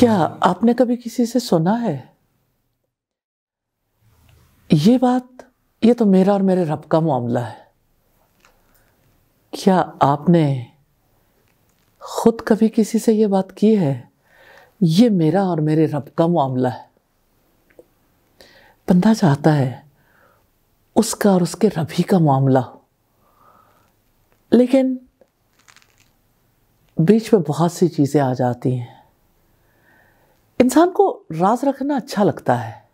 क्या आपने कभी किसी से सुना है? ये बात, ये तो मेरा और मेरे रब का मामला है। क्या आपने खुद कभी किसी से ये बात की है? ये मेरा और मेरे रब का मामला है। बंदा चाहता है उसका और उसके रब ही का मामला लेकिन बीच में बहुत सी चीज़ें आ जाती हैं। इंसान को राज रखना अच्छा लगता है।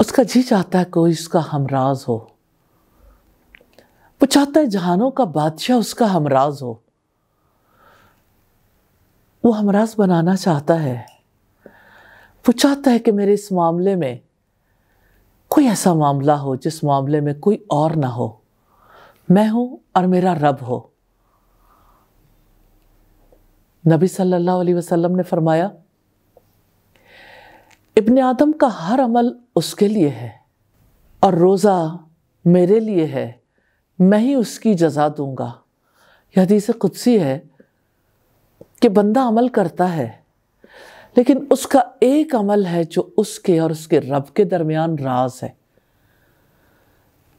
उसका जी चाहता है कोई उसका हमराज हो। वो चाहता है जहानों का बादशाह उसका हमराज हो। वो हमराज बनाना चाहता है। वो चाहता है कि मेरे इस मामले में कोई ऐसा मामला हो जिस मामले में कोई और ना हो। मैं हूँ और मेरा रब हो। नबी सल्लल्लाहु अलैहि वसल्लम ने फरमाया, इब्ने आदम का हर अमल उसके लिए है और रोज़ा मेरे लिए है, मैं ही उसकी जजा दूँगा। यह हदीस कुदसी है कि बंदा अमल करता है, लेकिन उसका एक अमल है जो उसके और उसके रब के दरमियान राज है।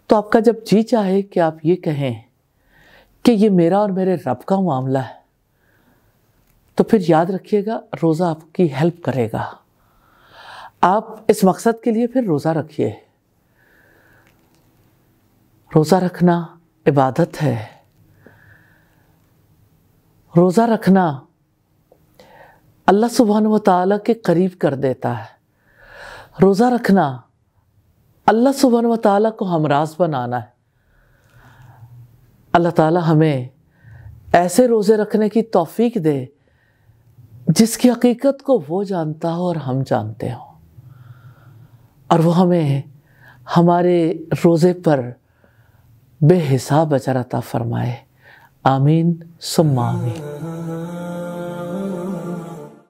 तो आपका जब जी चाहे कि आप ये कहें कि ये मेरा और मेरे रब का मामला है तो फिर याद रखिएगा, रोज़ा आपकी हेल्प करेगा। आप इस मकसद के लिए फिर रोज़ा रखिए। रोज़ा रखना इबादत है। रोज़ा रखना अल्लाह सुबहान व ताली के करीब कर देता है। रोज़ा रखना अल्लाह सुबहान व ताली को हमराज बनाना है। अल्लाह ताला हमें ऐसे रोज़े रखने की तौफीक दे जिसकी हकीकत को वो जानता हो और हम जानते हो। और वो हमें हमारे रोज़े पर बेहिसाब अजर अता फरमाए, आमीन, सुम्मा आमीन।